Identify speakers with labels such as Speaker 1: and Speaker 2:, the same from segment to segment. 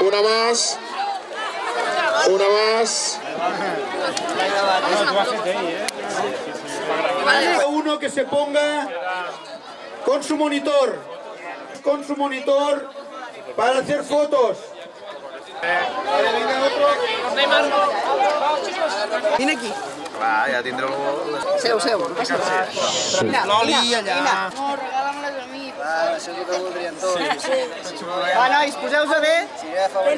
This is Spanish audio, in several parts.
Speaker 1: Una más. Una más.
Speaker 2: Uno que se ponga con su monitor, con su monitor para hacer fotos.
Speaker 3: Vine aquí.
Speaker 4: Clar, ja tindreu...
Speaker 3: Seu, seu,
Speaker 2: L'oli allà.
Speaker 5: Això és el que voldrien tots.
Speaker 3: Va, nois, poseu-vos bé.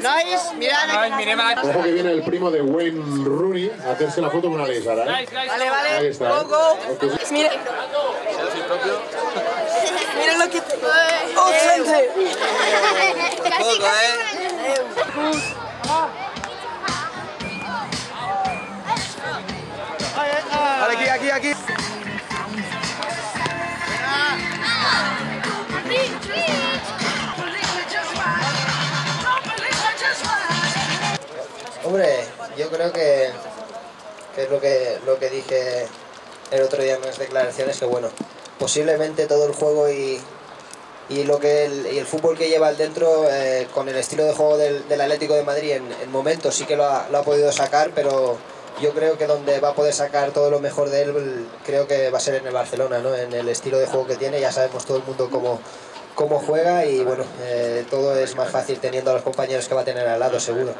Speaker 3: Nois, mirant.
Speaker 1: Ojo que viene el primo de Wayne Rooney a hacerse la foto con una ley, Sara. ¿eh?
Speaker 3: Vale,
Speaker 1: Ahí
Speaker 3: vale.
Speaker 1: está.
Speaker 3: Go,
Speaker 1: ¿eh?
Speaker 3: go.
Speaker 1: Ok.
Speaker 3: Mira. Mira lo que. ¡Oh, gente!
Speaker 5: Casi.
Speaker 4: Vale, aquí, aquí, aquí.
Speaker 6: Hombre, yo creo que, es lo que, lo que dije el otro día en las declaraciones, que bueno, posiblemente todo el juego y, y lo que el, y el fútbol que lleva al dentro, eh, con el estilo de juego del, del Atlético de Madrid, en, en momentos sí que lo ha, lo ha podido sacar, pero yo creo que donde va a poder sacar todo lo mejor de él, creo que va a ser en el Barcelona, ¿no? en el estilo de juego que tiene, ya sabemos todo el mundo cómo, cómo juega y bueno, eh, todo es más fácil teniendo a los compañeros que va a tener al lado, seguro.